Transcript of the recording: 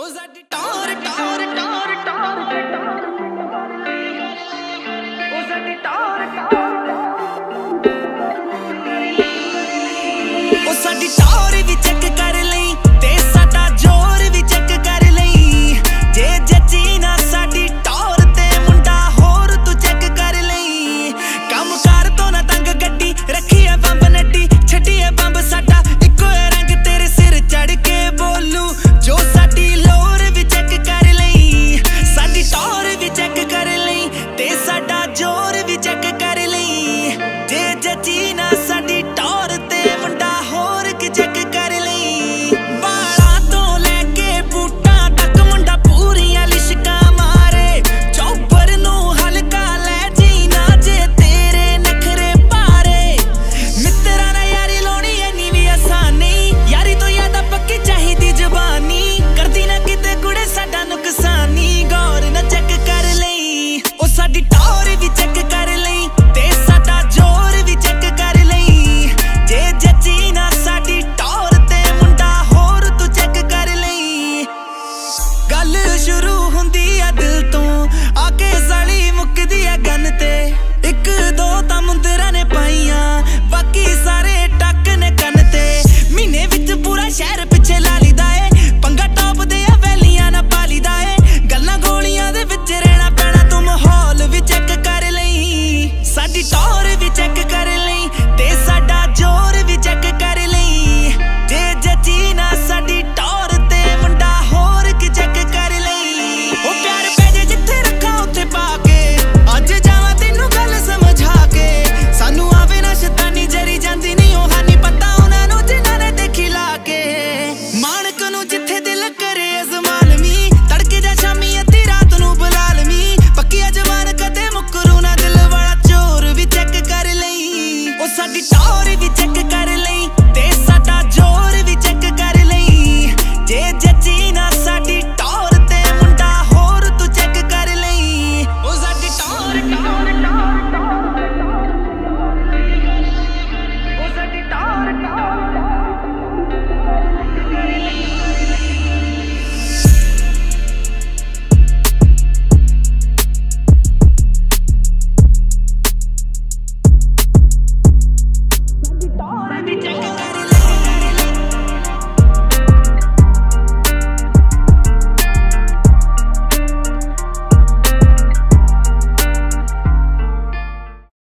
ਉਹ ਸਾਡੀ ਟੌਰ ਟੌਰ ਸਾਡੀ ਟੌਰ ਵੀ ਚੈੱਕ ਕਰ ਲਈ ਤੇ ਸਾਡਾ ਜੋਰ ਵੀ ਚੈੱਕ ਕਰ ਲਈ ਜੇ ਜੱਜੀ ਨਾ ਸਾਡੀ ਟੌਰ ਤੇ ਮੁੰਡਾ ਹੋਰ ਤੂੰ ਚੈੱਕ ਕਰ ਲਈ ਉਹ ਸਾਡੀ ਟੌਰ ਟੌਰ ਟੌਰ ਟੌਰ ਉਹ ਸਾਡੀ ਟੌਰ ਟੌਰ